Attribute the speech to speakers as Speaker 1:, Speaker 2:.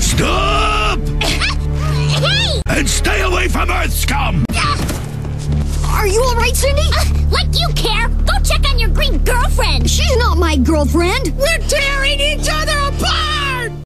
Speaker 1: Stop! And stay away from Earth scum!
Speaker 2: Are you alright, Cindy?
Speaker 3: Uh, like you care! Go check on your green girlfriend!
Speaker 2: She's not my girlfriend!
Speaker 4: We're tearing